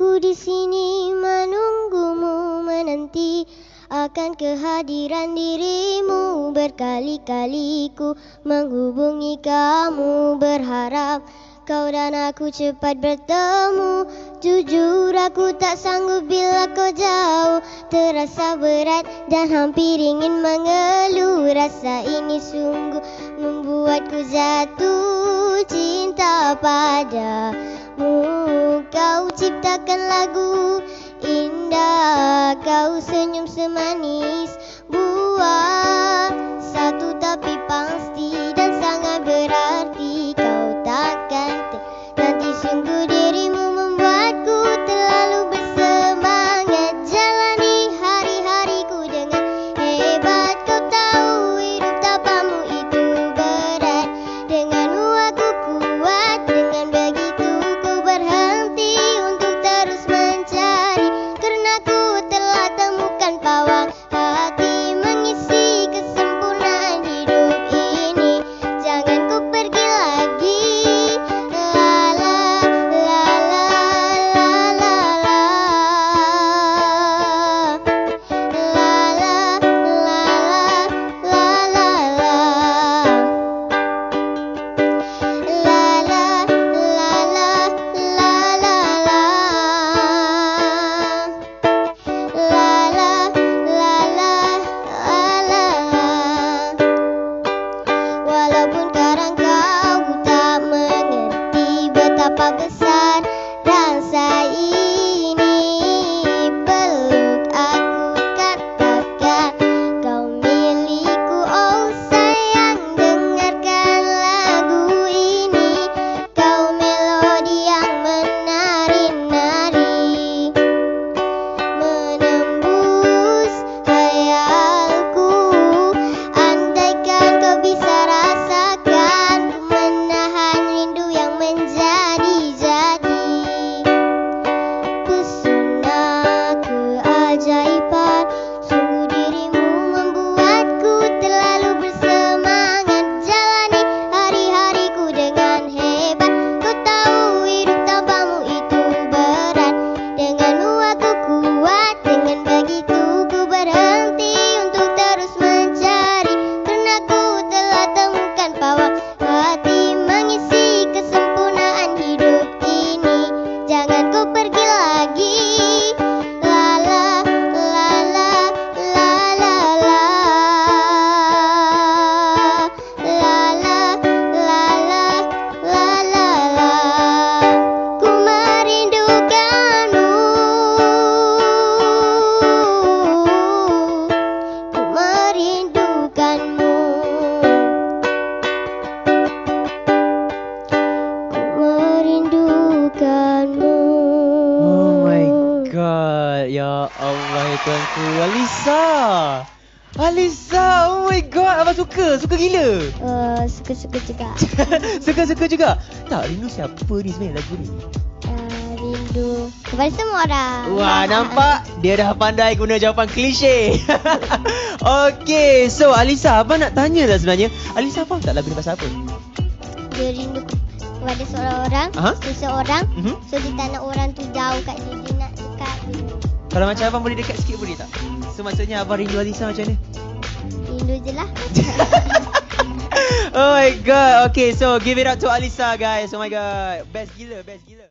aku di sini menunggumu menanti akan kehadiran dirimu. Berkali-kali ku menghubungi kamu. Berharap kau dan aku cepat bertemu. Jujur aku tak sanggup bila kau jauh. Terasa berat dan hampir ingin mengeluh. Rasa ini sungguh membuatku jatuh Cinta padamu. Kau ciptakan lagu. Indah Kau senyum semanis August Allah ya tuanku. Alisa. Alisa. Oh my god. Abang suka. Suka gila. Uh, suka-suka juga Suka-suka juga. Tak, Rindu siapa ni sebenarnya lagu ni? uh, Rindu Kepada semua orang Wah, nampak? Dia dah pandai guna jawapan klise. okay, so Alisa, abang nak tanya lah sebenarnya. Alisa faham tak lagu ni pasal apa? Dia rindu kepada seorang Aha. Seseorang Mhm. So dia tak nak orang tu jauh kat dia Dia nak dekat dia Kalau macam abang boleh dekat sikit boleh tak? So maksudnya abang rindu Alisa macam mana? Rindu je lah oh my god. Okay, so give it up to Alisa guys. Oh my god. Best gila, best gila.